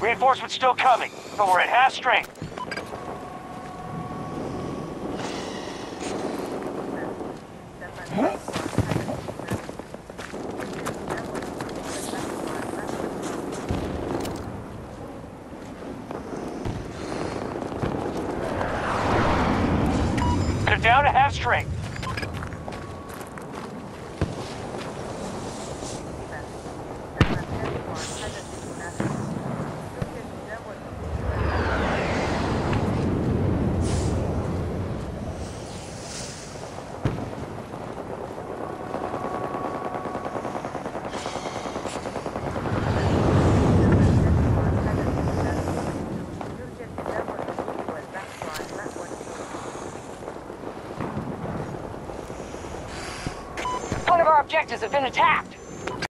Reinforcements still coming, but we're at half strength. They're down to half strength. Our objectives have been attacked.